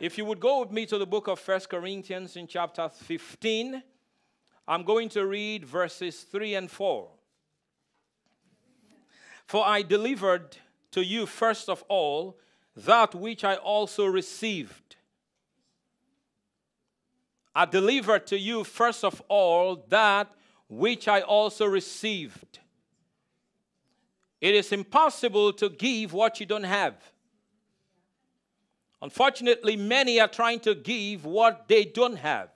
If you would go with me to the book of First Corinthians in chapter 15, I'm going to read verses 3 and 4. For I delivered to you first of all that which I also received. I delivered to you first of all that which I also received. It is impossible to give what you don't have. Unfortunately, many are trying to give what they don't have.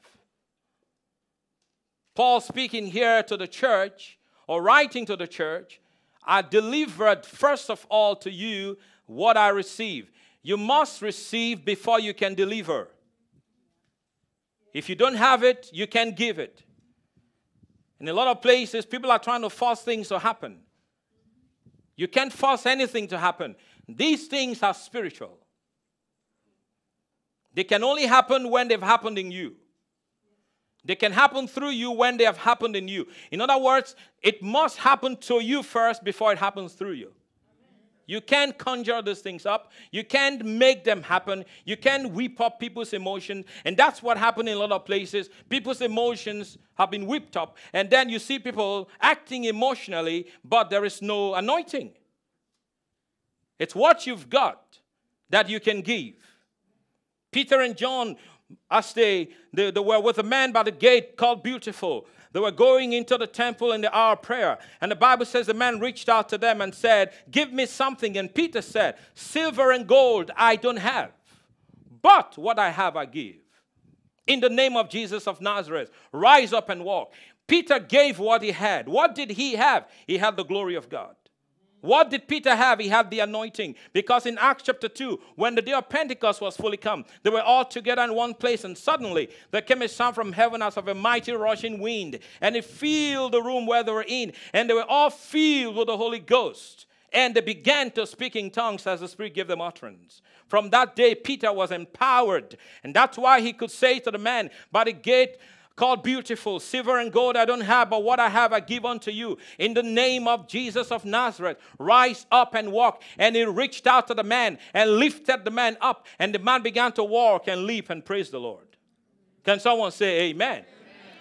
Paul speaking here to the church or writing to the church, I delivered first of all to you what I receive. You must receive before you can deliver. If you don't have it, you can't give it. In a lot of places, people are trying to force things to happen. You can't force anything to happen. These things are spiritual. They can only happen when they've happened in you. They can happen through you when they have happened in you. In other words, it must happen to you first before it happens through you. You can't conjure these things up. You can't make them happen. You can't whip up people's emotions. And that's what happened in a lot of places. People's emotions have been whipped up. And then you see people acting emotionally, but there is no anointing. It's what you've got that you can give. Peter and John, as they, they, they were with a man by the gate called Beautiful, they were going into the temple in the hour of prayer. And the Bible says the man reached out to them and said, Give me something. And Peter said, Silver and gold I don't have, but what I have I give. In the name of Jesus of Nazareth, rise up and walk. Peter gave what he had. What did he have? He had the glory of God. What did Peter have? He had the anointing. Because in Acts chapter 2, when the day of Pentecost was fully come, they were all together in one place, and suddenly there came a sound from heaven as of a mighty rushing wind, and it filled the room where they were in, and they were all filled with the Holy Ghost. And they began to speak in tongues as the Spirit gave them utterance. From that day, Peter was empowered. And that's why he could say to the man by the gate, called beautiful. Silver and gold I don't have, but what I have I give unto you. In the name of Jesus of Nazareth, rise up and walk. And he reached out to the man and lifted the man up. And the man began to walk and leap and praise the Lord. Can someone say amen?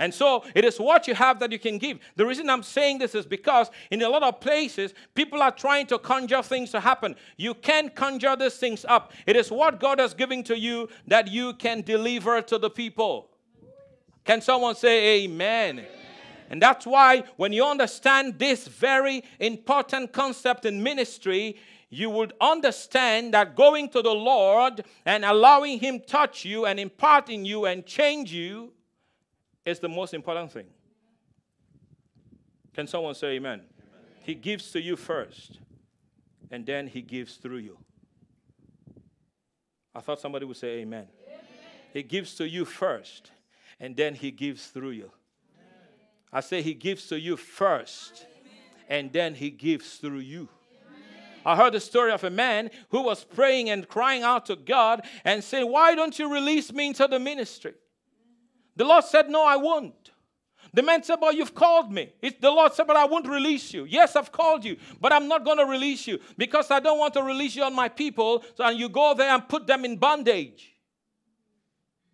And so it is what you have that you can give. The reason I'm saying this is because in a lot of places, people are trying to conjure things to happen. You can't conjure these things up. It is what God has given to you that you can deliver to the people. Can someone say amen? amen? And that's why when you understand this very important concept in ministry, you would understand that going to the Lord and allowing Him touch you and impart in you and change you is the most important thing. Can someone say amen? amen? He gives to you first, and then He gives through you. I thought somebody would say amen. amen. He gives to you first, and then He gives through you. I say He gives to you first, and then He gives through you. I heard the story of a man who was praying and crying out to God and saying, Why don't you release me into the ministry? The Lord said, No, I won't. The man said, But you've called me. The Lord said, But I won't release you. Yes, I've called you, but I'm not going to release you because I don't want to release you on my people. So, and you go there and put them in bondage.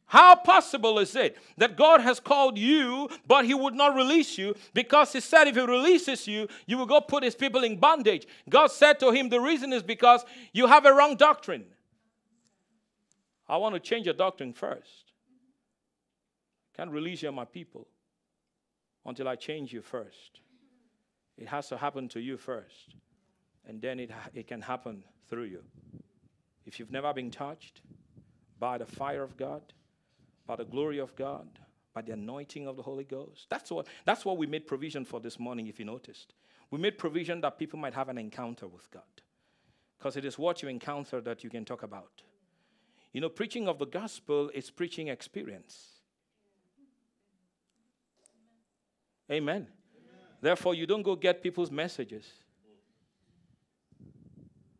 How possible is it that God has called you, but He would not release you because He said if He releases you, you will go put His people in bondage? God said to him, The reason is because you have a wrong doctrine. I want to change your doctrine first. Can't release you my people until I change you first. It has to happen to you first, and then it, it can happen through you. If you've never been touched by the fire of God, by the glory of God, by the anointing of the Holy Ghost. That's what, that's what we made provision for this morning, if you noticed. We made provision that people might have an encounter with God. Because it is what you encounter that you can talk about. You know, preaching of the gospel is preaching experience. Amen. Amen. Therefore, you don't go get people's messages.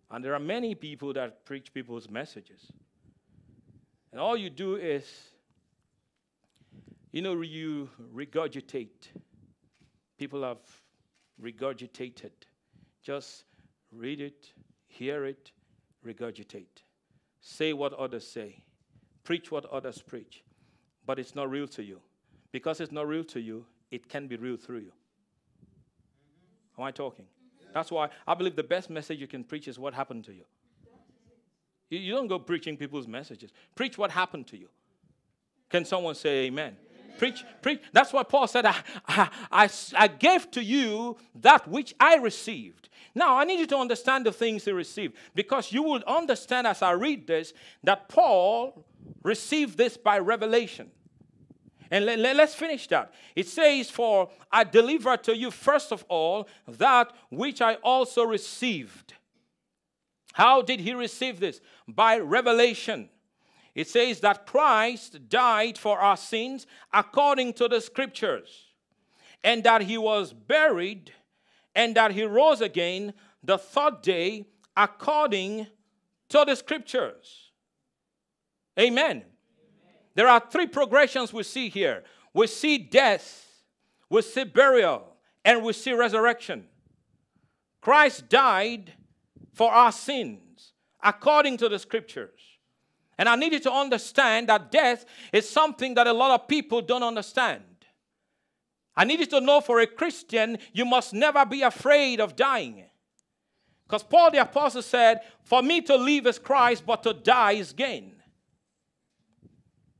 And there are many people that preach people's messages. And all you do is you know, you regurgitate. People have regurgitated. Just read it, hear it, regurgitate. Say what others say. preach what others preach, but it's not real to you. Because it's not real to you, it can be real through you. Am I talking? That's why I believe the best message you can preach is what happened to you. You, you don't go preaching people's messages. Preach what happened to you. Can someone say amen? Preach, preach. That's why Paul said, I, I, I, I gave to you that which I received. Now, I need you to understand the things he received because you will understand as I read this that Paul received this by revelation. And let, let, us finish that. It says, For I delivered to you first of all that which I also received. How did he receive this? By revelation. It says that Christ died for our sins according to the scriptures, and that he was buried, and that he rose again the third day according to the scriptures. Amen. Amen. There are three progressions we see here we see death, we see burial, and we see resurrection. Christ died for our sins according to the scriptures. And I need you to understand that death is something that a lot of people don't understand. I need you to know for a Christian, you must never be afraid of dying. Because Paul the Apostle said, For me to live is Christ, but to die is gain.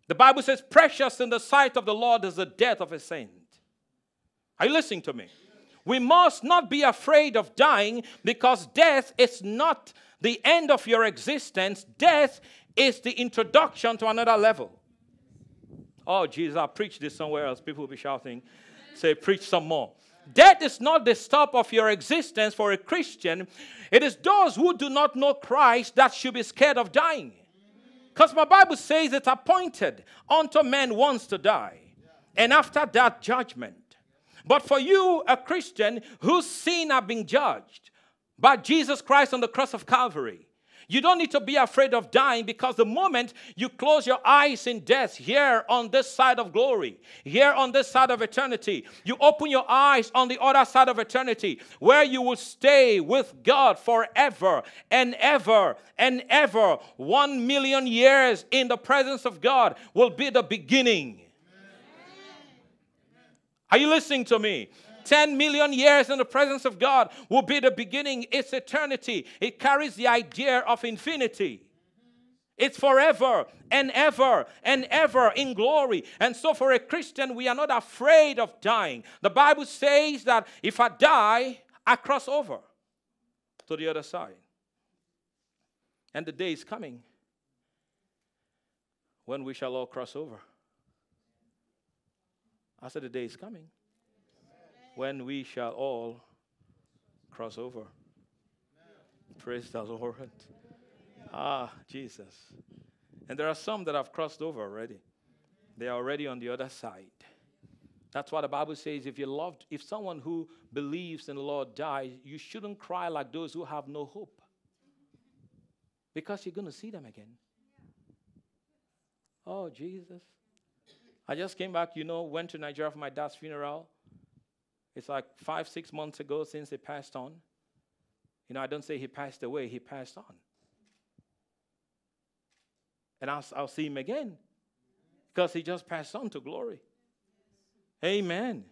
The Bible says, Precious in the sight of the Lord is the death of a saint. Are you listening to me? We must not be afraid of dying because death is not the end of your existence. Death is the introduction to another level. Oh, Jesus, I'll preach this somewhere else. People will be shouting, say, preach some more. Death is not the stop of your existence for a Christian. It is those who do not know Christ that should be scared of dying. Because my Bible says it's appointed unto men once to die, and after that, judgment. But for you, a Christian whose sin are being judged by Jesus Christ on the cross of Calvary, you don't need to be afraid of dying because the moment you close your eyes in death here on this side of glory, here on this side of eternity, you open your eyes on the other side of eternity where you will stay with God forever and ever and ever. One million years in the presence of God will be the beginning are you listening to me? 10 million years in the presence of God will be the beginning. It's eternity. It carries the idea of infinity. It's forever and ever and ever in glory. And so, for a Christian, we are not afraid of dying. The Bible says that if I die, I cross over to the other side. And the day is coming when we shall all cross over. I said, the day is coming when we shall all cross over. Praise the Lord. Ah, Jesus. And there are some that have crossed over already. They are already on the other side. That's why the Bible says if you loved, if someone who believes in the Lord dies, you shouldn't cry like those who have no hope. Because you're going to see them again. Oh, Jesus. I just came back, you know, went to Nigeria for my dad's funeral. It's like five, six months ago since he passed on. You know, I don't say he passed away, he passed on. And I'll, I'll see him again because he just passed on to glory. Amen. amen.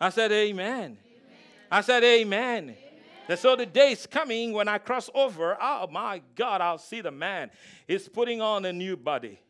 I said, Amen. amen. I said, Amen. amen. And so the day is coming when I cross over. Oh my God, I'll see the man. He's putting on a new body.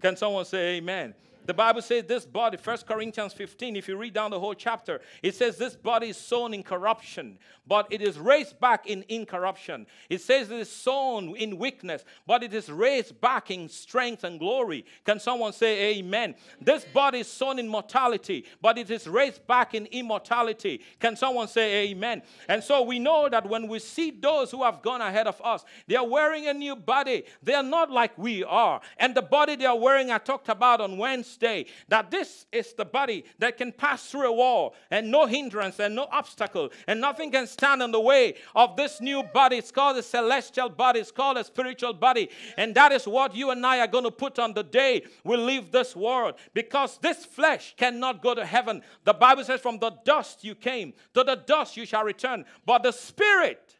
Can someone say amen? The Bible says this body, 1 Corinthians 15, if you read down the whole chapter, it says this body is sown in corruption, but it is raised back in incorruption. It says it is sown in weakness, but it is raised back in strength and glory. Can someone say amen? This body is sown in mortality, but it is raised back in immortality. Can someone say amen? And so we know that when we see those who have gone ahead of us, they are wearing a new body. They are not like we are. And the body they are wearing, I talked about on Wednesday day that this is the body that can pass through a wall and no hindrance and no obstacle and nothing can stand in the way of this new body. It's called a celestial body, it's called a spiritual body. And that is what you and I are going to put on the day we leave this world because this flesh cannot go to heaven. The Bible says, From the dust you came, to the dust you shall return. But the spirit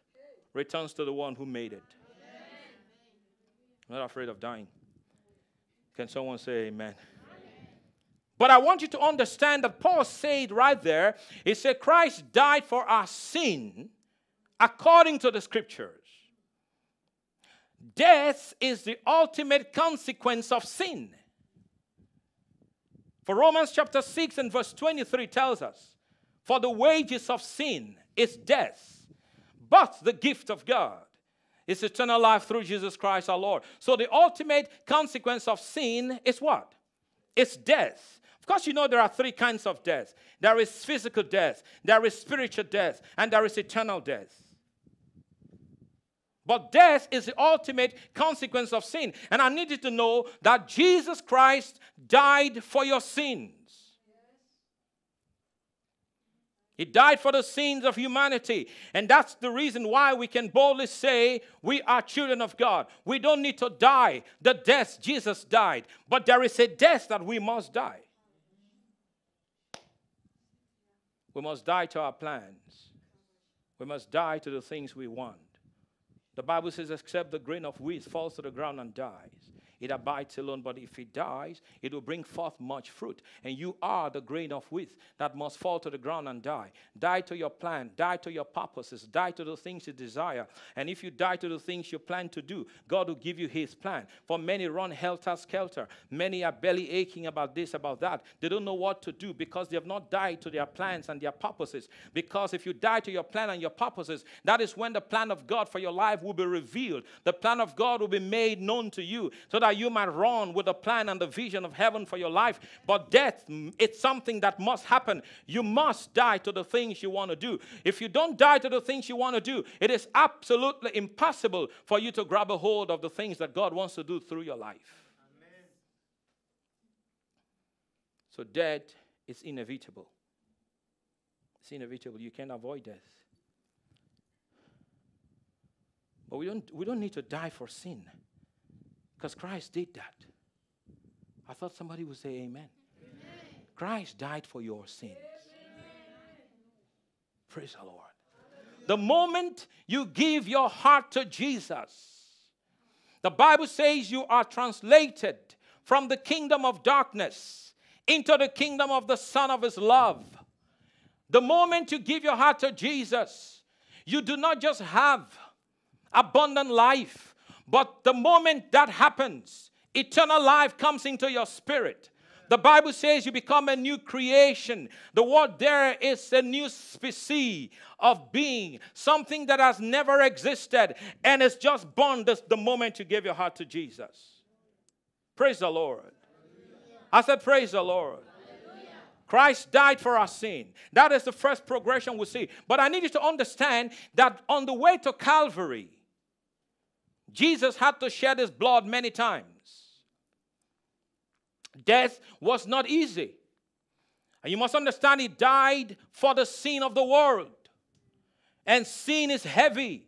returns to the one who made it. I'm not afraid of dying. Can someone say amen? But I want you to understand that Paul said right there, he said, Christ died for our sin according to the scriptures. Death is the ultimate consequence of sin. For Romans chapter 6 and verse 23 tells us, For the wages of sin is death, but the gift of God is eternal life through Jesus Christ our Lord. So the ultimate consequence of sin is what? It's death. Of course, you know there are three kinds of death there is physical death, there is spiritual death, and there is eternal death. But death is the ultimate consequence of sin. And I need you to know that Jesus Christ died for your sins. He died for the sins of humanity. And that's the reason why we can boldly say we are children of God. We don't need to die the death Jesus died, but there is a death that we must die. We must die to our plans, we must die to the things we want. The Bible says, except the grain of wheat falls to the ground and dies, it abides alone. But if it dies, it will bring forth much fruit. And you are the grain of wheat that must fall to the ground and die. Die to your plan, die to your purposes, die to the things you desire. And if you die to the things you plan to do, God will give you His plan. For many run helter skelter. Many are belly aching about this, about that. They don't know what to do because they have not died to their plans and their purposes. Because if you die to your plan and your purposes, that is when the plan of God for your life will be revealed. The plan of God will be made known to you so that that you might run with the plan and the vision of heaven for your life. But death, mm, it's something that must happen. You must die to the things you want to do. If you don't die to the things you want to do, it is absolutely impossible for you to grab a hold of the things that God wants to do through your life. Amen. So death is inevitable. It's inevitable. You can't avoid death. But we don't, we don't need to die for sin. Because Christ did that. I thought somebody would say amen. amen. Christ died for your sins. Amen. Praise the Lord. The moment you give your heart to Jesus, the Bible says you are translated from the kingdom of darkness into the kingdom of the Son of His love. The moment you give your heart to Jesus, you do not just have abundant life, but the moment that happens, eternal life comes into your spirit. The Bible says you become a new creation. The word there is a new species of being, something that has never existed and is just born this, the moment you give your heart to Jesus. Praise the Lord. I said, Praise the Lord. Christ died for our sin. That is the first progression we see. But I need you to understand that on the way to Calvary, Jesus had to shed his blood many times. Death was not easy. And you must understand, he died for the sin of the world. And sin is heavy.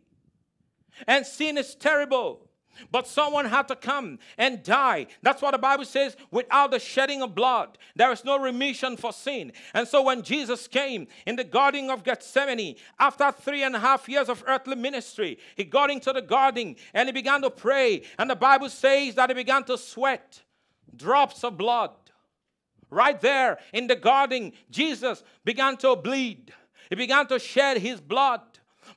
And sin is terrible. But someone had to come and die. That's what the Bible says without the shedding of blood, there is no remission for sin. And so when Jesus came in the Garden of Gethsemane, after three and a half years of earthly ministry, he got into the garden and he began to pray. And the Bible says that he began to sweat drops of blood. Right there in the garden, Jesus began to bleed. He began to shed his blood.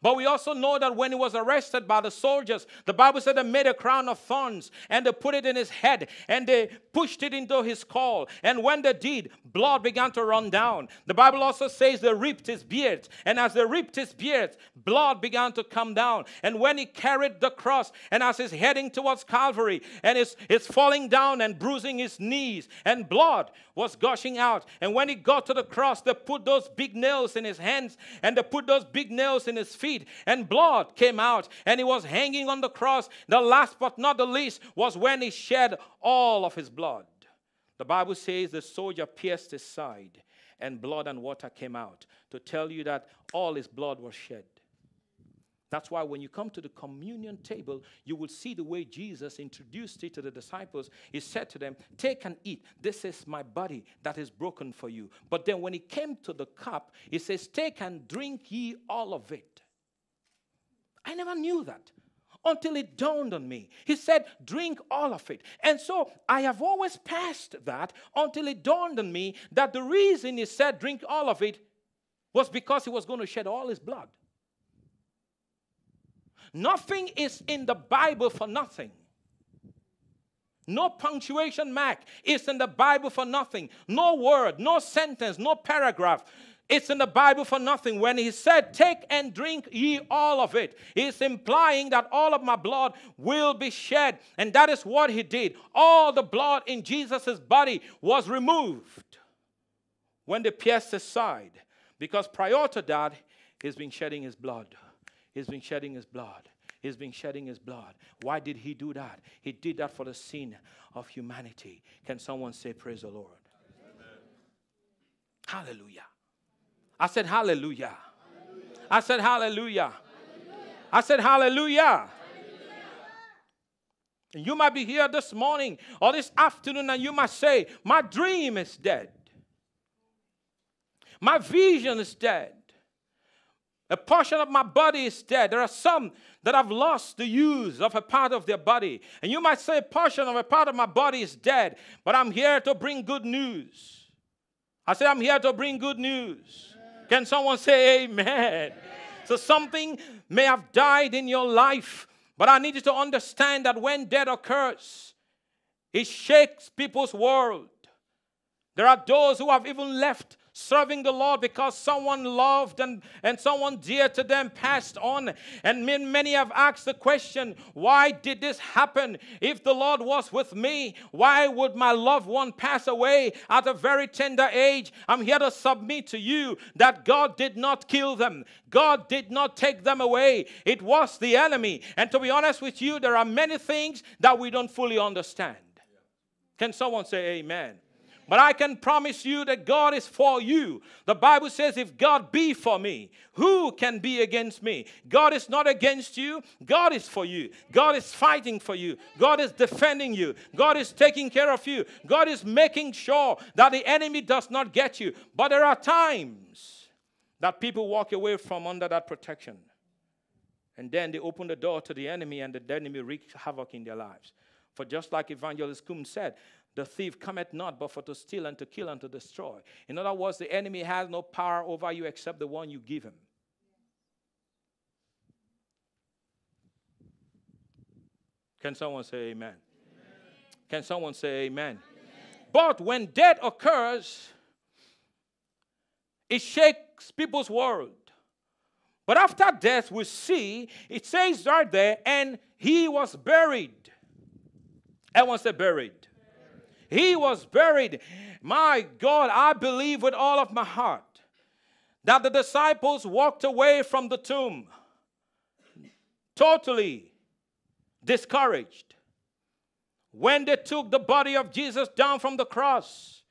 But we also know that when he was arrested by the soldiers, the Bible said they made a crown of thorns and they put it in his head and they pushed it into his skull. And when they did, blood began to run down. The Bible also says they ripped his beard. And as they ripped his beard, blood began to come down. And when he carried the cross and as he's heading towards Calvary and it's, it's falling down and bruising his knees and blood was gushing out. And when he got to the cross, they put those big nails in his hands and they put those big nails in his feet and blood came out, and he was hanging on the cross. The last but not the least was when he shed all of his blood. The Bible says the soldier pierced his side, and blood and water came out to tell you that all his blood was shed. That's why when you come to the communion table, you will see the way Jesus introduced it to the disciples. He said to them, Take and eat. This is my body that is broken for you. But then when he came to the cup, he says, Take and drink ye all of it. I never knew that. until it dawned on me. He said, Drink all of it. And so I have always passed that until it dawned on me that the reason he said, Drink all of it was because he was going to shed all his blood. Nothing is in the Bible for nothing. No punctuation mark is in the Bible for nothing. No word, no sentence, no paragraph. It's in the Bible for nothing. When he said, Take and drink ye all of it, he's implying that all of my blood will be shed. And that is what he did. All the blood in Jesus' body was removed when they pierced his side. Because prior to that, he's been shedding his blood. He's been shedding his blood. He's been shedding his blood. Why did he do that? He did that for the sin of humanity. Can someone say, Praise the Lord? Amen. Hallelujah. I said, Hallelujah. hallelujah. I said, Hallelujah. hallelujah. I said, Hallelujah. And you might be here this morning or this afternoon and you might say, My dream is dead. My vision is dead. A portion of my body is dead. There are some that have lost the use of a part of their body. And you might say, a portion of a part of my body is dead, but I'm here to bring good news. I say, I'm here to bring good news. Can someone say amen? amen? So something may have died in your life, but I need you to understand that when death occurs, it shakes people's world. There are those who have even left serving the Lord because someone loved and, and someone dear to them passed on. And many have asked the question, why did this happen? If the Lord was with me, why would my loved one pass away at a very tender age? I'm here to submit to you that God did not kill them. God did not take them away. It was the enemy. And to be honest with you, there are many things that we don't fully understand. Can someone say amen? But I can promise you that God is for you. The Bible says, if God be for me, who can be against me? God is not against you, God is for you. God is fighting for you. God is defending you. God is taking care of you. God is making sure that the enemy does not get you. But there are times that people walk away from under that protection. And then they open the door to the enemy, and the enemy wreaks havoc in their lives. For just like Evangelist John said, the thief cometh not but for to steal and to kill and to destroy. In other words, the enemy has no power over you except the one you give him. Can someone say amen? amen. Can someone say amen? amen? But when death occurs, it shakes people's world. But after death, we see it says right there, and he was buried. Everyone say buried. He was buried. My God, I believe with all of my heart that the disciples walked away from the tomb totally discouraged when they took the body of Jesus down from the cross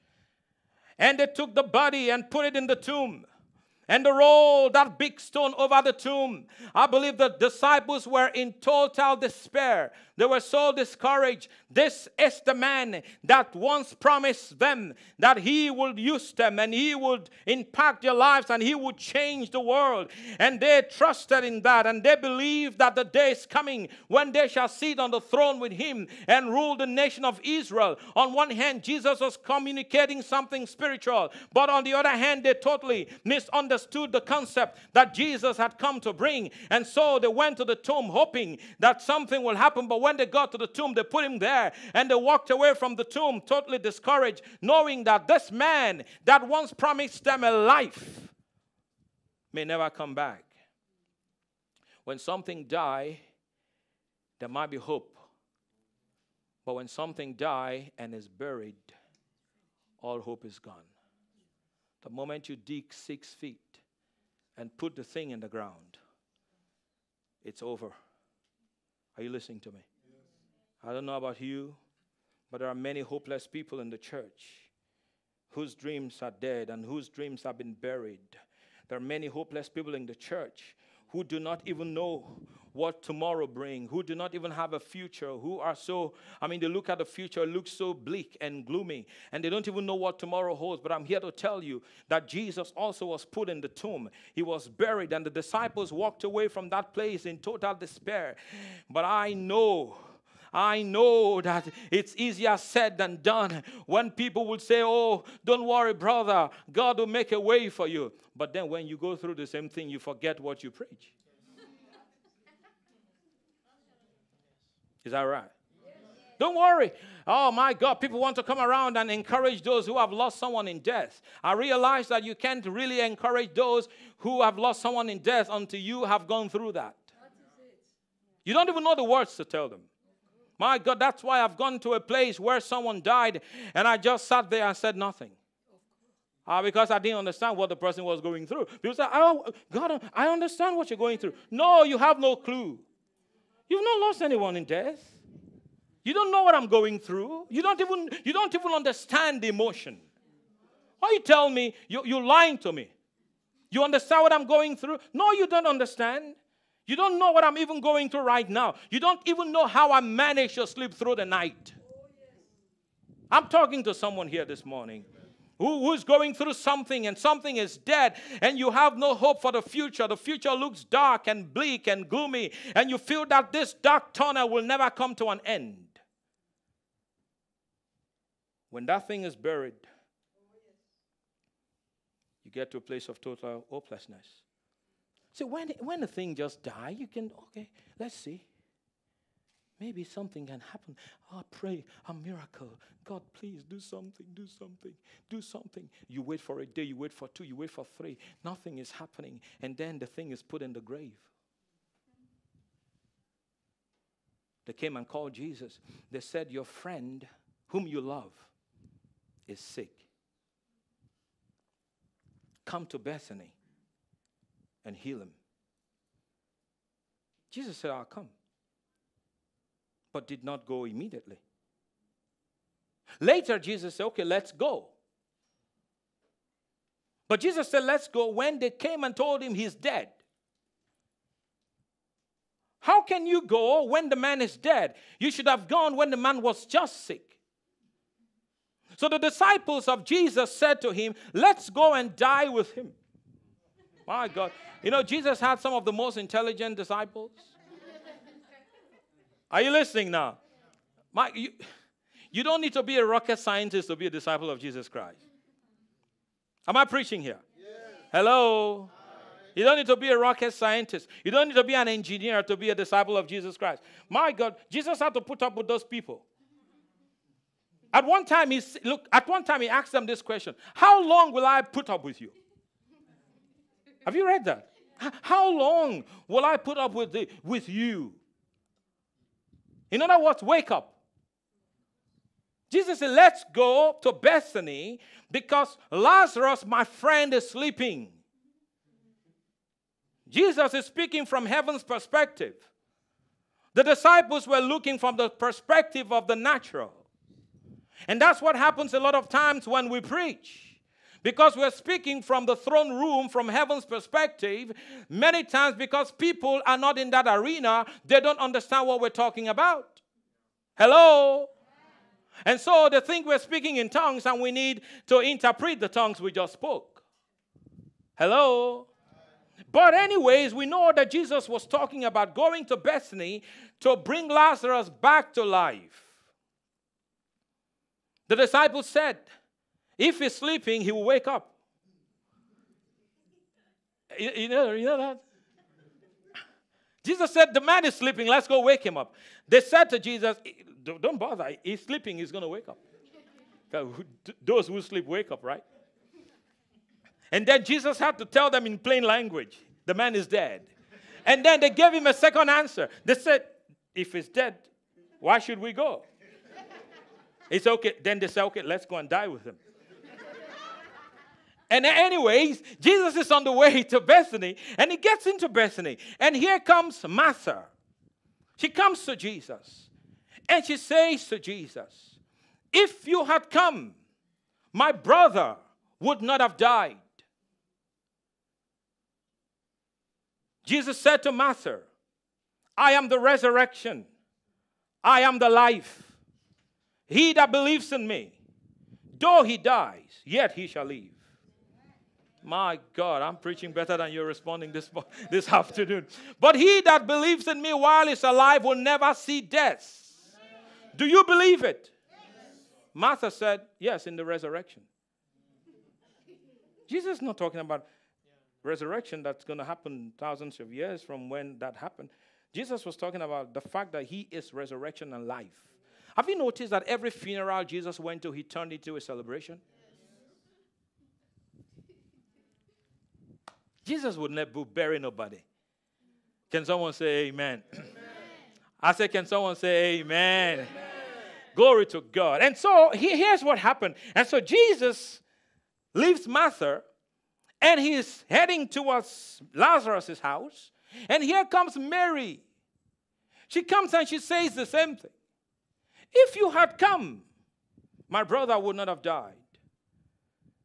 and they took the body and put it in the tomb and rolled that big stone over the tomb. I believe the disciples were in total despair. They were so discouraged. This is the man that once promised them that he would use them and he would impact their lives and he would change the world. And they trusted in that and they believed that the day is coming when they shall sit on the throne with him and rule the nation of Israel. On one hand, Jesus was communicating something spiritual, but on the other hand, they totally misunderstood the concept that Jesus had come to bring. And so they went to the tomb hoping that something will happen. But when they got to the tomb, they put him there and they walked away from the tomb totally discouraged, knowing that this man that once promised them a life may never come back. When something die, there might be hope. But when something die and is buried, all hope is gone. The moment you dig six feet and put the thing in the ground, it's over. Are you listening to me? I don't know about you, but there are many hopeless people in the church whose dreams are dead and whose dreams have been buried. There are many hopeless people in the church who do not even know what tomorrow bring, who do not even have a future, who are so, I mean, they look at the future, looks so bleak and gloomy, and they don't even know what tomorrow holds. But I'm here to tell you that Jesus also was put in the tomb. He was buried, and the disciples walked away from that place in total despair. But I know I know that it's easier said than done when people would say, Oh, don't worry, brother, God will make a way for you. But then when you go through the same thing, you forget what you preach. Is that right? Don't worry. Oh my God, people want to come around and encourage those who have lost someone in death. I realize that you can't really encourage those who have lost someone in death until you have gone through that. You don't even know the words to tell them. My God, that's why I've gone to a place where someone died and I just sat there and said nothing. Uh, because I didn't understand what the person was going through. People say, Oh, God, I understand what you're going through. No, you have no clue. You've not lost anyone in death. You don't know what I'm going through. You don't even, you don't even understand the emotion. Why you tell me you, you're lying to me? You understand what I'm going through? No, you don't understand. You don't know what I'm even going through right now. You don't even know how I manage to sleep through the night. I'm talking to someone here this morning who, who's going through something and something is dead and you have no hope for the future. The future looks dark and bleak and gloomy, and you feel that this dark tunnel will never come to an end. When that thing is buried, you get to a place of total hopelessness. So when, when a thing just die, you can, okay, let's see. Maybe something can happen. I pray a miracle. God, please do something, do something, do something. You wait for a day, you wait for two, you wait for three. Nothing is happening. And then the thing is put in the grave. They came and called Jesus. They said, Your friend, whom you love, is sick. Come to Bethany and heal him. Jesus said, I'll come, but did not go immediately. Later, Jesus said, Okay, let's go. But Jesus said, Let's go when they came and told him he's dead. How can you go when the man is dead? You should have gone when the man was just sick. So the disciples of Jesus said to him, Let's go and die with him. My God. You know, Jesus had some of the most intelligent disciples. Are you listening now? Mike, you, you don't need to be a rocket scientist to be a disciple of Jesus Christ. Am I preaching here? Yes. Hello? You don't need to be a rocket scientist. You don't need to be an engineer to be a disciple of Jesus Christ. My God, Jesus had to put up with those people. At one time, he look. At one time, he asked them this question: "How long will I put up with you?" Have you read that? How long will I put up with, the, with you? In other words, wake up. Jesus said, Let's go to Bethany because Lazarus, my friend, is sleeping. Jesus is speaking from heaven's perspective. The disciples were looking from the perspective of the natural. And that's what happens a lot of times when we preach. Because we're speaking from the throne room, from heaven's perspective, many times because people are not in that arena, they don't understand what we're talking about. Hello? And so they think we're speaking in tongues and we need to interpret the tongues we just spoke. Hello? But, anyways, we know that Jesus was talking about going to Bethany to bring Lazarus back to life. The disciples said, if he's sleeping, he will wake up. You, you, know, you know that? Jesus said, The man is sleeping, let's go wake him up. They said to Jesus, Don't bother, he's sleeping, he's going to wake up. Those who sleep wake up, right? And then Jesus had to tell them in plain language, The man is dead. And then they gave him a second answer. They said, If he's dead, why should we go? It's okay. Then they said, Okay, let's go and die with him. And, anyways, Jesus is on the way to Bethany and he gets into Bethany. And here comes Martha. She comes to Jesus and she says to Jesus, If you had come, my brother would not have died. Jesus said to Martha, I am the resurrection. I am the life. He that believes in me, though he dies, yet he shall live. My God, I'm preaching better than you're responding this, this afternoon. But he that believes in me while he's alive will never see death. Do you believe it? Martha said, Yes, in the resurrection. Jesus is not talking about resurrection that's going to happen thousands of years from when that happened. Jesus was talking about the fact that he is resurrection and life. Have you noticed that every funeral Jesus went to, he turned into a celebration? Jesus would never bury nobody. Can someone say amen? amen. I said, can someone say amen? amen? Glory to God. And so he, here's what happened. And so Jesus leaves Martha and he's heading towards Lazarus' house. And here comes Mary. She comes and she says the same thing. If you had come, my brother would not have died.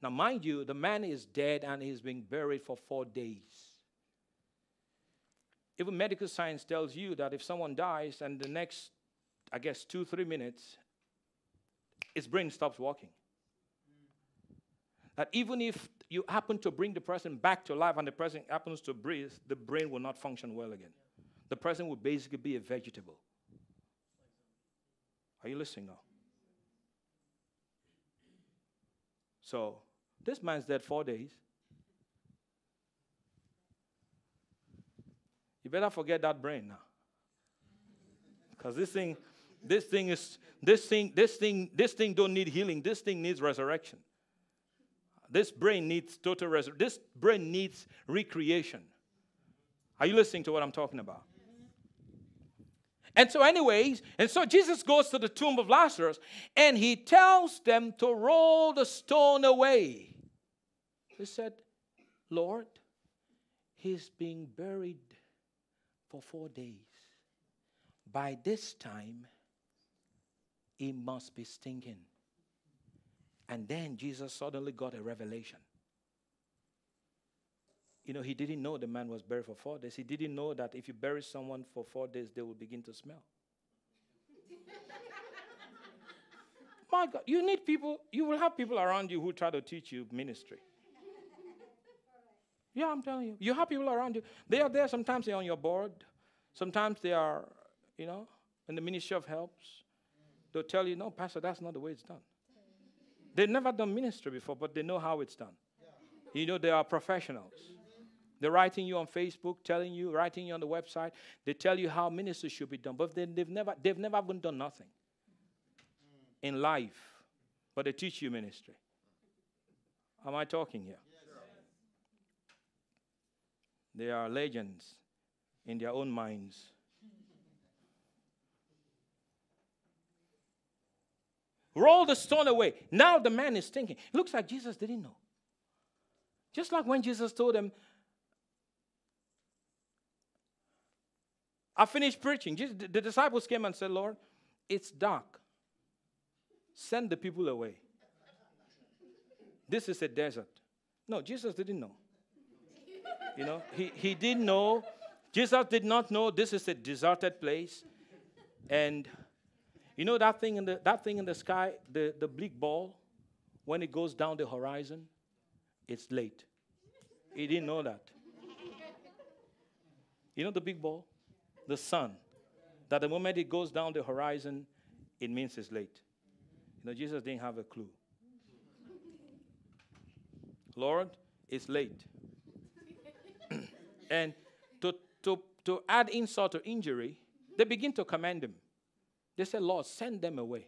Now, mind you, the man is dead and he's been buried for four days. Even medical science tells you that if someone dies and the next, I guess, two, three minutes, his brain stops working. That even if you happen to bring the person back to life and the person happens to breathe, the brain will not function well again. The person will basically be a vegetable. Are you listening now? So, this man's dead four days. You better forget that brain now. Because this thing, this thing is, this thing, this thing, this thing don't need healing. This thing needs resurrection. This brain needs total resurrection. This brain needs recreation. Are you listening to what I'm talking about? And so, anyways, and so Jesus goes to the tomb of Lazarus and he tells them to roll the stone away. He said, Lord, he's being buried for four days. By this time, he must be stinking. And then Jesus suddenly got a revelation. You know, he didn't know the man was buried for four days. He didn't know that if you bury someone for four days, they will begin to smell. My God, you need people, you will have people around you who try to teach you ministry. Yeah, I'm telling you. You have people around you. They are there. Sometimes they're on your board. Sometimes they are, you know, in the ministry of helps. They'll tell you, no, Pastor, that's not the way it's done. They've never done ministry before, but they know how it's done. You know, they are professionals. They're writing you on Facebook, telling you, writing you on the website. They tell you how ministry should be done, but they, have never, they've never even done nothing in life, but they teach you ministry. Am I talking here? They are legends in their own minds. Roll the stone away. Now the man is thinking. It looks like Jesus didn't know. Just like when Jesus told them, I finished preaching. The disciples came and said, Lord, it's dark. Send the people away. This is a desert. No, Jesus didn't know. You know, he, he didn't know. Jesus did not know this is a deserted place. And you know that thing in the, that thing in the sky, the, the bleak ball, when it goes down the horizon, it's late. He didn't know that. You know the big ball? the sun, that the moment it goes down the horizon, it means it's late. You know, Jesus didn't have a clue. Lord, it's late. And to, to, to add insult to injury, they begin to command him. They say, Lord, send them away.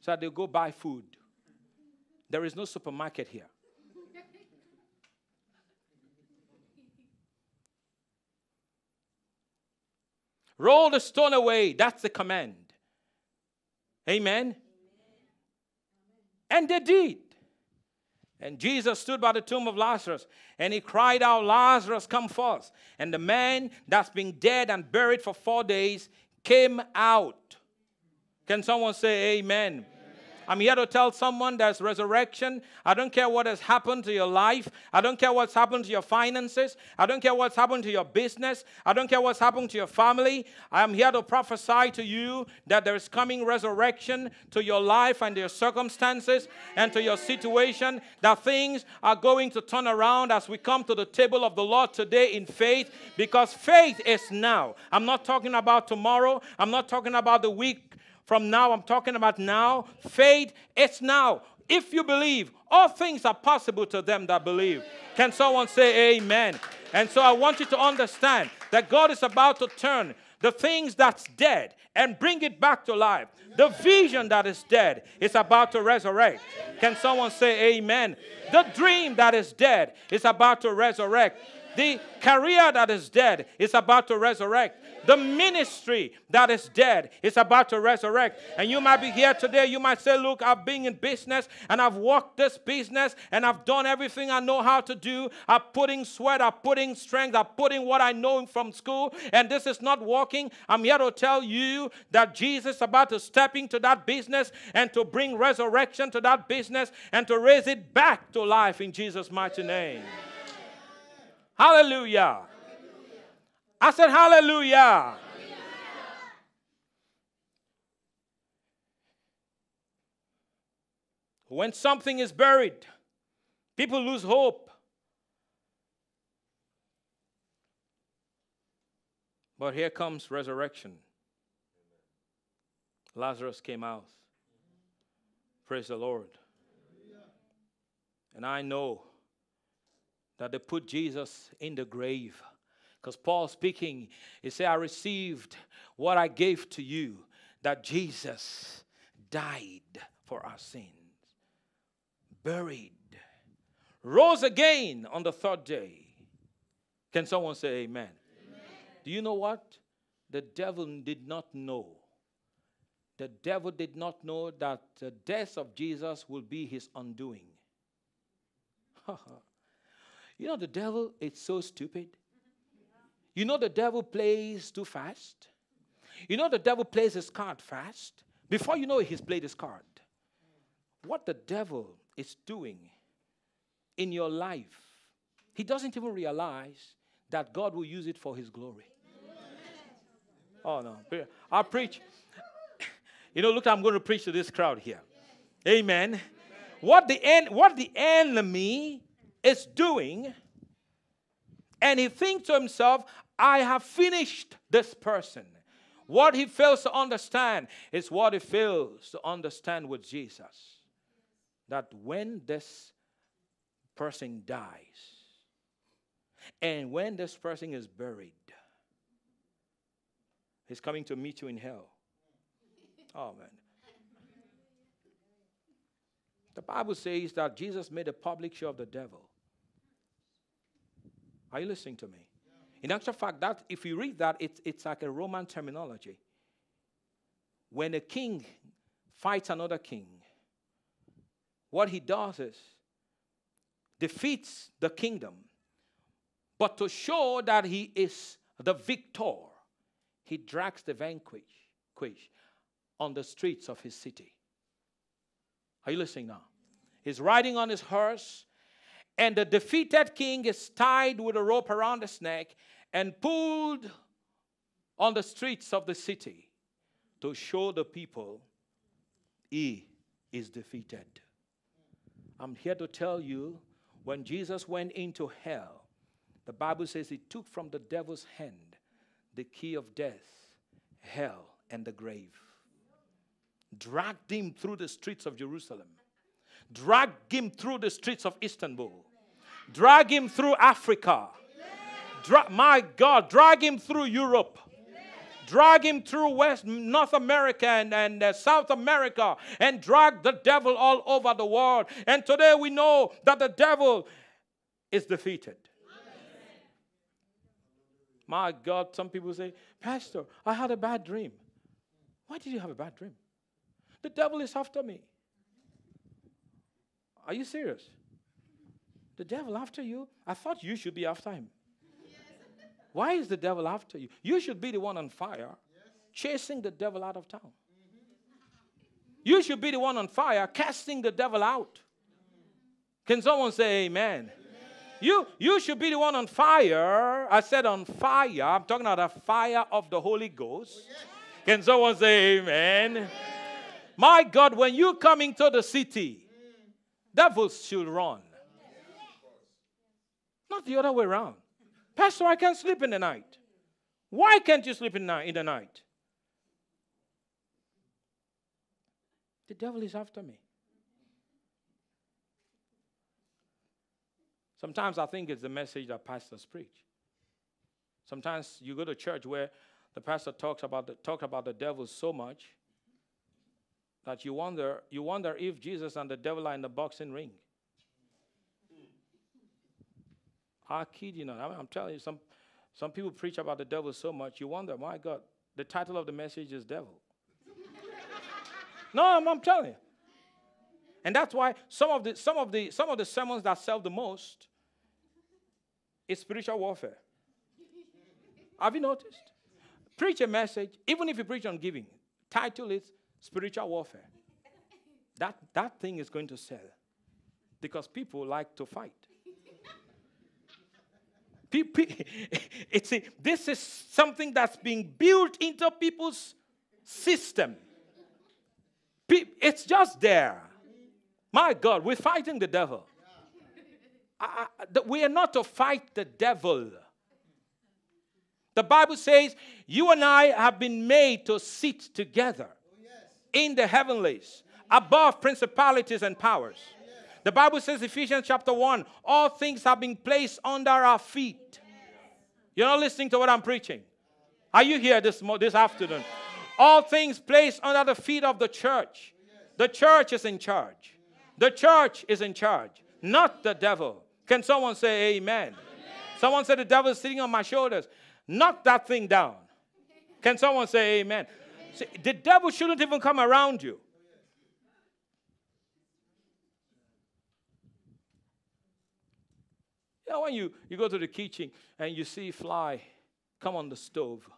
So they go buy food. There is no supermarket here. Roll the stone away. That's the command. Amen. And they did. And Jesus stood by the tomb of Lazarus and he cried out, Lazarus, come forth. And the man that's been dead and buried for four days came out. Can someone say amen? amen. I'm here to tell someone there's resurrection. I don't care what has happened to your life. I don't care what's happened to your finances. I don't care what's happened to your business. I don't care what's happened to your family. I am here to prophesy to you that there is coming resurrection to your life and your circumstances and to your situation. That things are going to turn around as we come to the table of the Lord today in faith because faith is now. I'm not talking about tomorrow. I'm not talking about the week from now. I'm talking about now. Faith, it's now. If you believe, all things are possible to them that believe. Can someone say amen? And so I want you to understand that God is about to turn the things that's dead and bring it back to life. The vision that is dead is about to resurrect. Can someone say amen? The dream that is dead is about to resurrect. The career that is dead is about to resurrect. The ministry that is dead is about to resurrect. And you might be here today. You might say, Look, I've been in business and I've worked this business and I've done everything I know how to do. I'm putting sweat, I'm putting strength, I'm putting what I know from school, and this is not working. I'm here to tell you that Jesus is about to step into that business and to bring resurrection to that business and to raise it back to life in Jesus' mighty name. Hallelujah. I said, Hallelujah. When something is buried, people lose hope. But here comes resurrection. Lazarus came out. Praise the Lord. And I know that they put Jesus in the grave. Because Paul speaking, he said, I received what I gave to you, that Jesus died for our sins, buried, rose again on the third day. Can someone say amen? amen? Do you know what? The devil did not know. The devil did not know that the death of Jesus will be his undoing. You know, the devil is so stupid. You know, the devil plays too fast. You know, the devil plays his card fast. Before you know it, he's played his card. What the devil is doing in your life, he doesn't even realize that God will use it for his glory. Oh, no. I'll preach. You know, look, I'm going to preach to this crowd here. Amen. What the, en- what the enemy is doing, and he thinks to himself, I have finished this person. What he fails to understand is what he fails to understand with Jesus. That when this person dies, and when this person is buried, he's coming to meet you in hell. Oh, man. The Bible says that Jesus made a public show of the devil. Are you listening to me? In actual fact, that if you read that, it's, it's like a Roman terminology. When a king fights another king, what he does is defeats the kingdom, but to show that he is the victor, he drags the vanquish on the streets of his city. Are you listening now? He's riding on his horse and the defeated king is tied with a rope around his neck and pulled on the streets of the city to show the people he is defeated. I'm here to tell you when Jesus went into hell, the Bible says he took from the devil's hand the key of death, hell, and the grave, dragged him through the streets of Jerusalem dragged him through the streets of Istanbul. dragged him through Africa. Dra- my God, drag him through Europe. Drag him through West North America and, and uh, South America and drag the devil all over the world. And today we know that the devil is defeated. My God, some people say, Pastor, I had a bad dream. Why did you have a bad dream? The devil is after me. Are you serious? The devil after you? I thought you should be after him. Why is the devil after you? You should be the one on fire, chasing the devil out of town. You should be the one on fire casting the devil out. Can someone say amen? You, you should be the one on fire. I said on fire. I'm talking about the fire of the Holy Ghost. Can someone say amen? amen? My God, when you come into the city, devils should run. Not the other way around. Pastor, I can't sleep in the night. Why can't you sleep in, in the night? The devil is after me. Sometimes I think it's the message that pastors preach. Sometimes you go to church where the pastor talks about the, talk about the devil so much that you wonder, you wonder if Jesus and the devil are in the boxing ring. I kid you not. I am telling you, some, some people preach about the devil so much, you wonder, my God, the title of the message is Devil. no, I'm, I'm telling you. And that's why some of the some of the some of the sermons that sell the most is spiritual warfare. Have you noticed? Preach a message, even if you preach on giving, title is spiritual warfare. That that thing is going to sell. Because people like to fight. It's a, this is something that's being built into people's system. It's just there. My God, we're fighting the devil. I, I, we are not to fight the devil. The Bible says you and I have been made to sit together oh, in the heavenlies, above principalities and powers. The Bible says, Ephesians chapter 1, all things have been placed under our feet. You're not listening to what I'm preaching. Are you here this, this afternoon? All things placed under the feet of the church. The church is in charge. The church is in charge, not the devil. Can someone say amen? amen? Someone said the devil is sitting on my shoulders. Knock that thing down. Can someone say amen? amen. See, the devil shouldn't even come around you. You know, when you, you go to the kitchen and you see a fly come on the stove,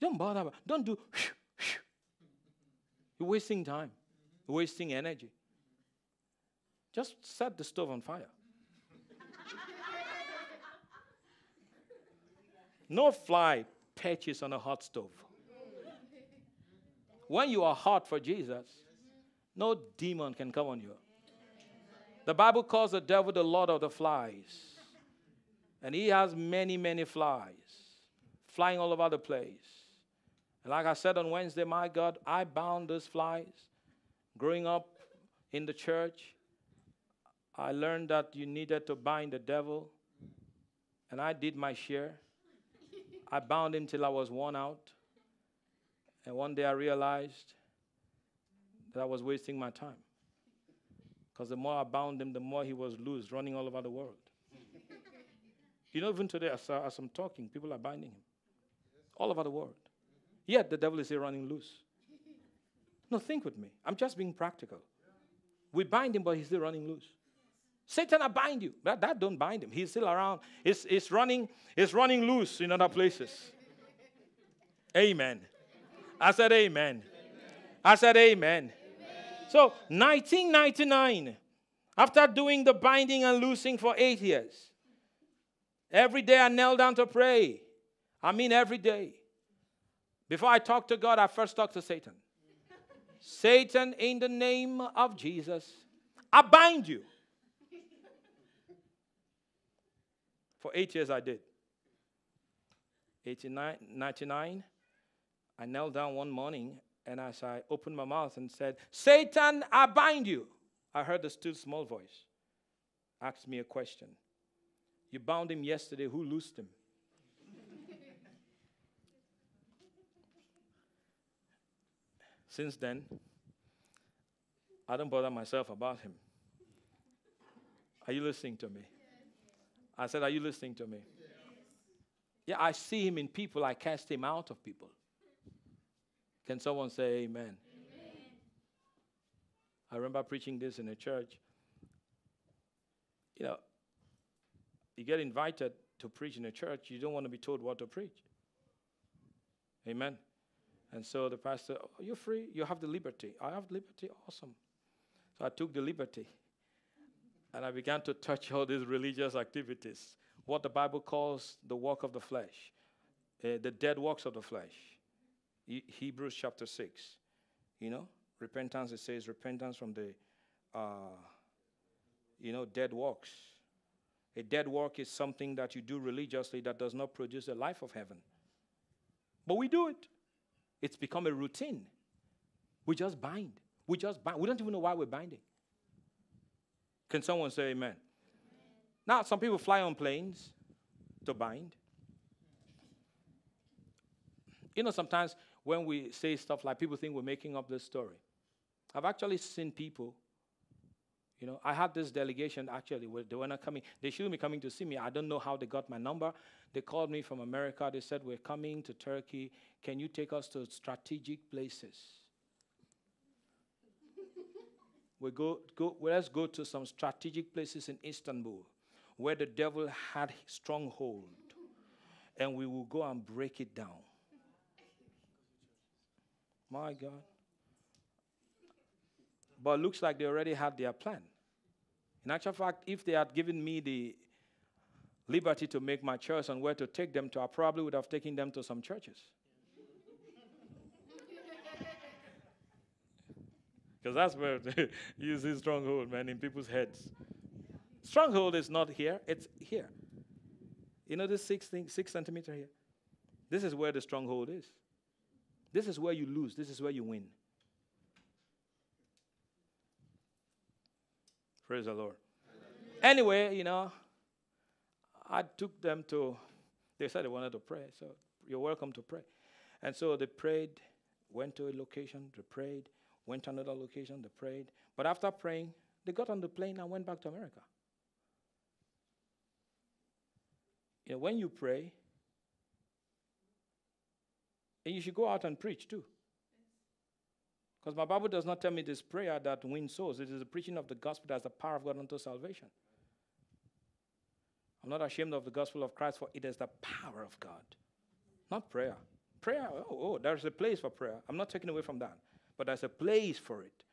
don't bother. About, don't do. You're wasting time You're wasting energy. Just set the stove on fire. no fly perches on a hot stove. When you are hot for Jesus, no demon can come on you. The Bible calls the devil the Lord of the flies. And he has many, many flies flying all over the place. And like I said on Wednesday, my God, I bound those flies Growing up in the church, I learned that you needed to bind the devil, and I did my share. I bound him till I was worn out. And one day I realized that I was wasting my time. Because the more I bound him, the more he was loose, running all over the world. you know, even today, as, uh, as I'm talking, people are binding him all over the world. Yet the devil is here running loose. No, think with me. I'm just being practical. We bind him, but he's still running loose. Satan, I bind you. That, that don't bind him. He's still around. He's, he's, running, he's running loose in other places. amen. I said amen. amen. I said amen. So 1999, after doing the binding and loosing for eight years, every day I knelt down to pray. I mean every day. Before I talk to God, I first talk to Satan. Satan, in the name of Jesus, I bind you. For eight years I did. 89, 99, I knelt down one morning and as I opened my mouth and said, Satan, I bind you, I heard the still small voice ask me a question. You bound him yesterday, who loosed him? Since then, I don't bother myself about him. Are you listening to me? I said, Are you listening to me? Yeah, I see him in people, I cast him out of people. Can someone say amen? amen? I remember preaching this in a church. You know, you get invited to preach in a church, you don't want to be told what to preach. Amen. And so the pastor, oh, you're free. You have the liberty. I have liberty. Awesome. So I took the liberty. And I began to touch all these religious activities, what the Bible calls the work of the flesh, uh, the dead works of the flesh. He- Hebrews chapter 6. You know, repentance, it says repentance from the, uh, you know, dead works. A dead work is something that you do religiously that does not produce a life of heaven. But we do it. It's become a routine. We just bind. We just bind. We don't even know why we're binding. Can someone say amen? Now, some people fly on planes to bind. You know, sometimes when we say stuff like people think we're making up this story. I've actually seen people, you know, I had this delegation actually, they were not coming. They shouldn't be coming to see me. I don't know how they got my number. They called me from America. They said, We're coming to Turkey. Can you take us to strategic places? we go, go, well, let's go to some strategic places in Istanbul where the devil had stronghold, and we will go and break it down. My God. But it looks like they already had their plan. In actual fact, if they had given me the liberty to make my choice on where to take them to, I probably would have taken them to some churches. Because that's where you see stronghold, man, in people's heads. Stronghold is not here, it's here. You know this six thing, six centimeter here? This is where the stronghold is. This is where you lose. This is where you win. Praise the Lord. Anyway, you know, I took them to, they said they wanted to pray. So you're welcome to pray. And so they prayed, went to a location, they prayed, went to another location, they prayed. But after praying, they got on the plane and went back to America. You know, when you pray, and you should go out and preach too. Because my Bible does not tell me this prayer that wins souls. It is the preaching of the gospel as the power of God unto salvation. I'm not ashamed of the gospel of Christ, for it is the power of God, not prayer. Prayer, oh, oh, there's a place for prayer. I'm not taking away from that, but there's a place for it.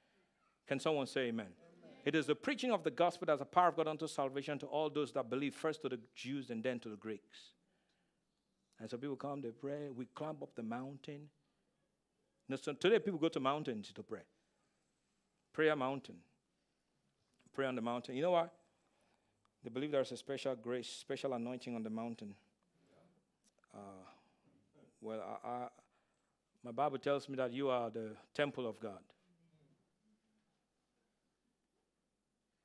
Can someone say amen? amen? It is the preaching of the gospel as the power of God unto salvation to all those that believe, first to the Jews and then to the Greeks. And so people come, they pray. We climb up the mountain. Now, so today people go to mountains to pray. Prayer mountain. Pray on the mountain. You know what? They believe there's a special grace, special anointing on the mountain. Uh, well, I, I, my Bible tells me that you are the temple of God.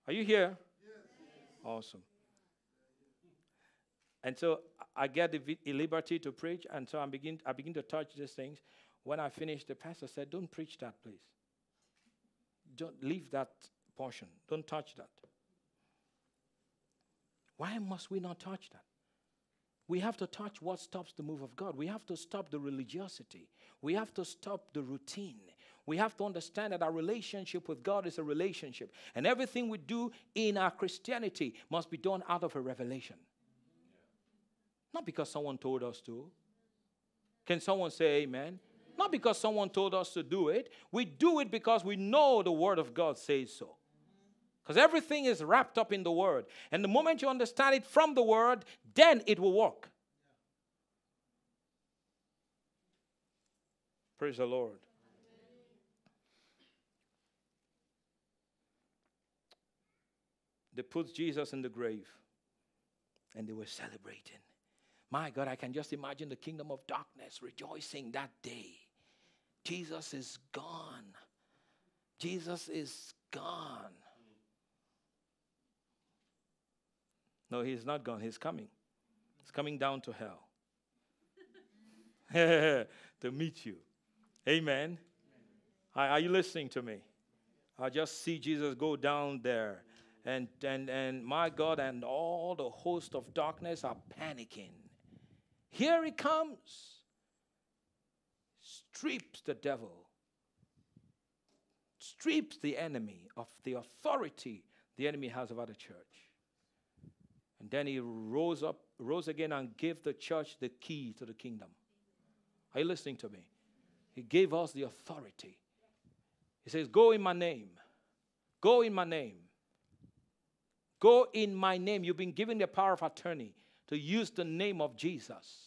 Are you here? Yes. Awesome. And so I get the liberty to preach, and so I begin, I begin to touch these things. When I finished, the pastor said, Don't preach that, please. Don't leave that portion. Don't touch that. Why must we not touch that? We have to touch what stops the move of God. We have to stop the religiosity. We have to stop the routine. We have to understand that our relationship with God is a relationship. And everything we do in our Christianity must be done out of a revelation. Not because someone told us to. Can someone say amen? Not because someone told us to do it. We do it because we know the Word of God says so. Because everything is wrapped up in the Word. And the moment you understand it from the Word, then it will work. Praise the Lord. They put Jesus in the grave and they were celebrating. My God, I can just imagine the kingdom of darkness rejoicing that day. Jesus is gone. Jesus is gone. No, he's not gone. He's coming. He's coming down to hell to meet you. Amen. Are you listening to me? I just see Jesus go down there. And, and, and my God, and all the host of darkness are panicking. Here he comes. Strips the devil, strips the enemy of the authority the enemy has over the church. And then he rose up, rose again, and gave the church the key to the kingdom. Are you listening to me? He gave us the authority. He says, Go in my name. Go in my name. Go in my name. You've been given the power of attorney to use the name of Jesus.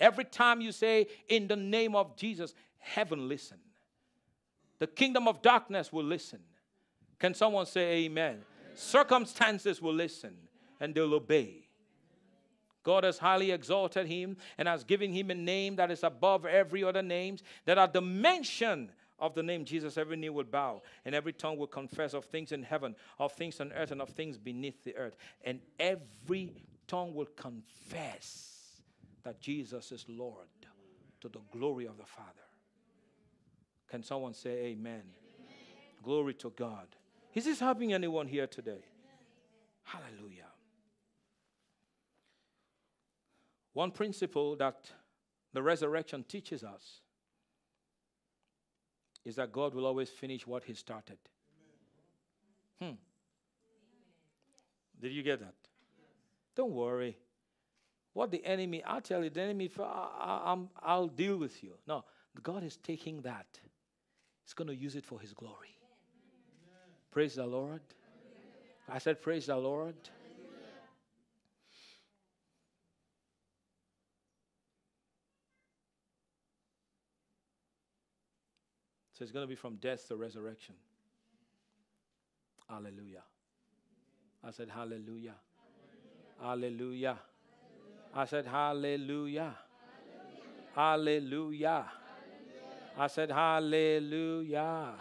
Every time you say, In the name of Jesus, heaven listen. The kingdom of darkness will listen. Can someone say amen? amen? Circumstances will listen and they'll obey. God has highly exalted him and has given him a name that is above every other name, that at the mention of the name Jesus, every knee will bow and every tongue will confess of things in heaven, of things on earth, and of things beneath the earth. And every tongue will confess that Jesus is Lord to the glory of the Father. Can someone say amen? amen? Glory to God. Is this helping anyone here today? Hallelujah. One principle that the resurrection teaches us is that God will always finish what He started. Hmm. Did you get that? Don't worry. What the enemy, I'll tell you, the enemy, I, will deal with you. No, God is taking that. He's going to use it for His glory. Praise the Lord. I said, Praise the Lord. So it's going to be from death to resurrection. Hallelujah. I said, Hallelujah. Hallelujah. I said, Hallelujah. Hallelujah. I said, Hallelujah.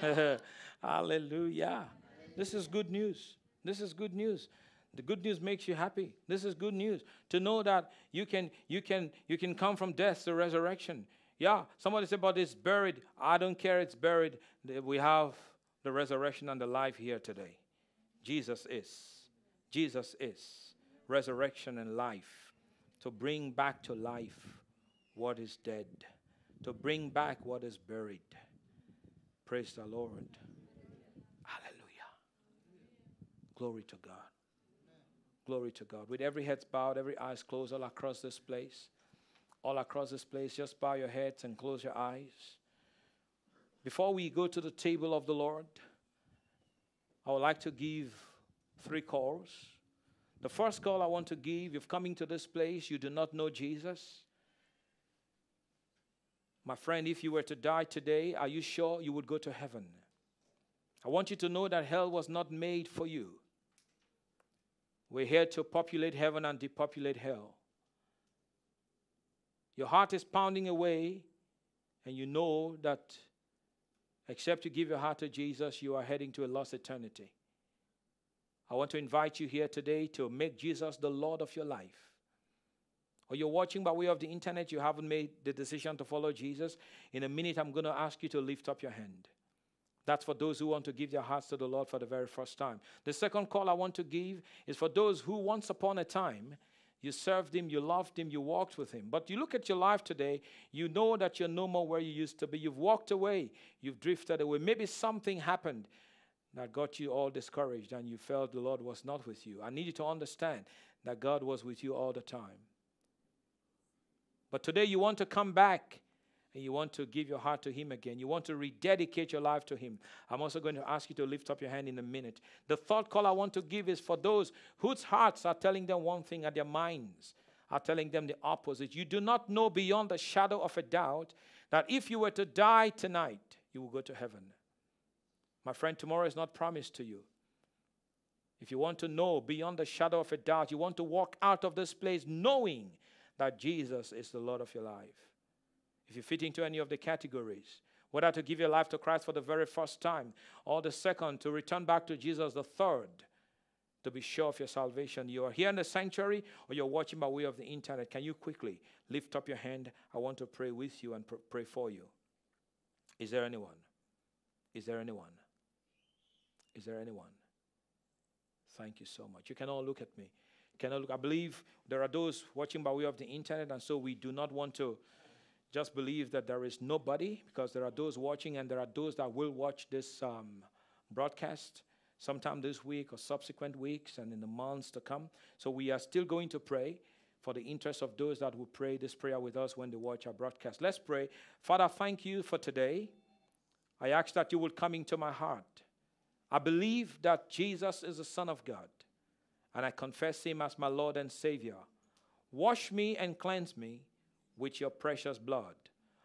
Hallelujah. This is good news. This is good news. The good news makes you happy. This is good news to know that you can you can you can come from death to resurrection. Yeah, somebody said, but it's buried. I don't care, it's buried. We have the resurrection and the life here today. Jesus is. Jesus is. Resurrection and life. To bring back to life what is dead, to bring back what is buried. Praise the Lord. Hallelujah. Glory to God. Glory to God. With every head bowed, every eyes closed all across this place all across this place, just bow your heads and close your eyes. Before we go to the table of the Lord, I would like to give three calls. The first call I want to give, you've come into this place, you do not know Jesus. My friend, if you were to die today, are you sure you would go to heaven? I want you to know that hell was not made for you. We're here to populate heaven and depopulate hell. Your heart is pounding away, and you know that except you give your heart to Jesus, you are heading to a lost eternity. I want to invite you here today to make Jesus the Lord of your life. Or you're watching by way of the internet, you haven't made the decision to follow Jesus. In a minute, I'm going to ask you to lift up your hand. That's for those who want to give their hearts to the Lord for the very first time. The second call I want to give is for those who once upon a time you served him, you loved him, you walked with him. But you look at your life today, you know that you're no more where you used to be. You've walked away, you've drifted away. Maybe something happened that got you all discouraged and you felt the Lord was not with you. I need you to understand that God was with you all the time. But today you want to come back and you want to give your heart to Him again, you want to rededicate your life to Him, I'm also going to ask you to lift up your hand in a minute. The third call I want to give is for those whose hearts are telling them one thing and their minds are telling them the opposite. You do not know beyond the shadow of a doubt that if you were to die tonight, you will go to heaven. My friend, tomorrow is not promised to you. If you want to know beyond the shadow of a doubt, you want to walk out of this place knowing that Jesus is the Lord of your life if you fit into any of the categories, whether to give your life to Christ for the very first time, or the second, to return back to Jesus, the third, to be sure of your salvation. You are here in the sanctuary or you're watching by way of the internet. Can you quickly lift up your hand? I want to pray with you and pr- pray for you. Is there anyone? Is there anyone? Is there anyone? Thank you so much. You can all look at me. Can all look. I believe there are those watching by way of the internet, and so we do not want to just believe that there is nobody because there are those watching and there are those that will watch this um, broadcast sometime this week or subsequent weeks and in the months to come. So we are still going to pray for the interest of those that will pray this prayer with us when they watch our broadcast. Let's pray. Father, thank you for today. I ask that you will come into my heart. I believe that Jesus is the Son of God, and I confess him as my Lord and Savior. Wash me and cleanse me with your precious blood.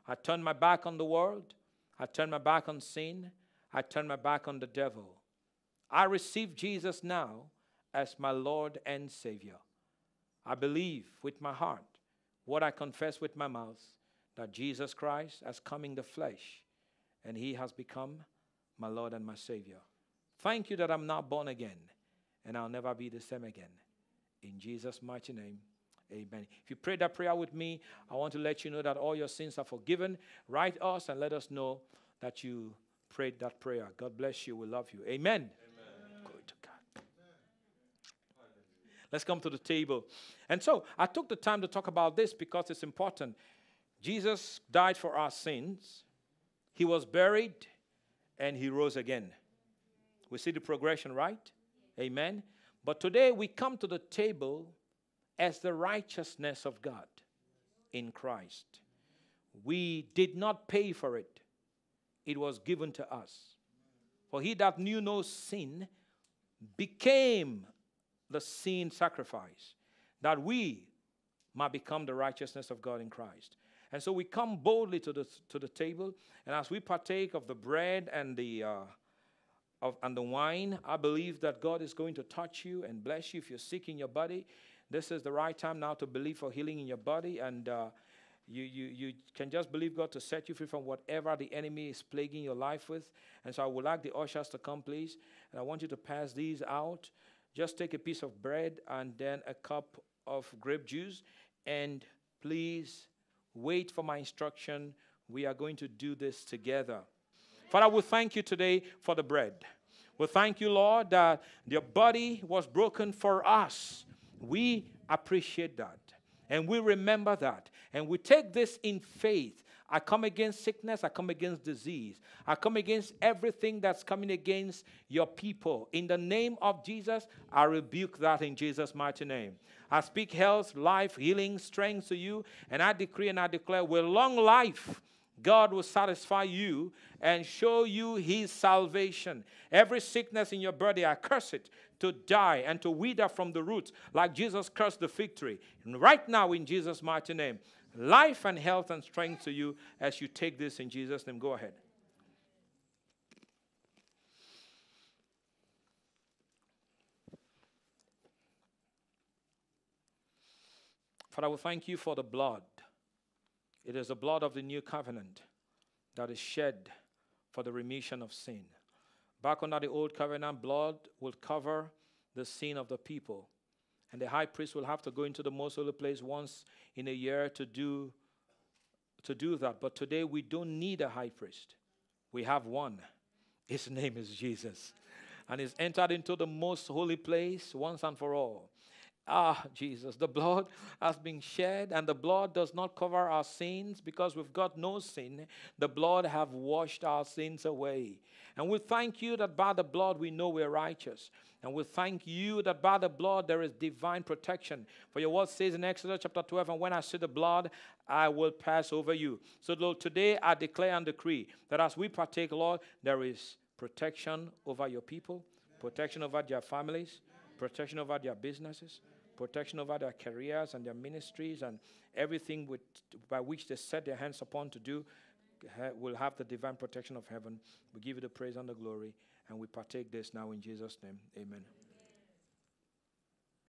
I turn my back on the world. I turn my back on sin. I turn my back on the devil. I receive Jesus now as my Lord and Savior. I believe with my heart what I confess with my mouth that Jesus Christ has come in the flesh and he has become my Lord and my Savior. Thank you that I'm now born again and I'll never be the same again. In Jesus' mighty name, amen. If you prayed that prayer with me, I want to let you know that all your sins are forgiven. Write us and let us know that you prayed that prayer. God bless you. We love you. Amen. Let's come to the table. And so I took the time to talk about this because it's important. Jesus died for our sins, he was buried, and he rose again. We see the progression, right? Amen. But today we come to the table as the righteousness of God in Christ. We did not pay for it, it was given to us. For he that knew no sin became the sin sacrifice, that we might become the righteousness of God in Christ. And so we come boldly to the, to the table, and as we partake of the bread and the, uh, of, and the wine, I believe that God is going to touch you and bless you if you're sick in your body. This is the right time now to believe for healing in your body, and uh, you, you, you can just believe God to set you free from whatever the enemy is plaguing your life with. And so I would like the ushers to come, please, and I want you to pass these out. Just take a piece of bread and then a cup of grape juice. And please wait for my instruction. We are going to do this together. Father, we thank you today for the bread. We thank you, Lord, that your body was broken for us. We appreciate that. And we remember that. And we take this in faith I come against sickness. I come against disease. I come against everything that's coming against your people. In the name of Jesus, I rebuke that in Jesus' mighty name. I speak health, life, healing, strength to you, and I decree and I declare with long life, God will satisfy you and show you his salvation. Every sickness in your body, I curse it to die and to wither from the roots, like Jesus cursed the fig tree. And right now, in Jesus' mighty name, life and health and strength to you as you take this in Jesus' name. Go ahead. Father, we thank you for the blood. It is the blood of the new covenant that is shed for the remission of sin. Back under the old covenant, blood will cover the sin of the people. And the high priest will have to go into the most holy place once in a year to do, to do that. But today we don't need a high priest. We have one. His name is Jesus. And he's entered into the most holy place once and for all. Ah, Jesus, the blood has been shed, and the blood does not cover our sins because we've got no sin. The blood have washed our sins away. And we thank you that by the blood we know we're righteous. And we thank you that by the blood there is divine protection. For your word says in Exodus chapter 12, and when I see the blood, I will pass over you. So, Lord, today I declare and decree that as we partake, Lord, there is protection over your people, protection over their families, protection over their businesses, protection over their careers and their ministries, and everything with, by which they set their hands upon to do will have the divine protection of heaven. We give you the praise and the glory. And we partake this now in Jesus' name. Amen.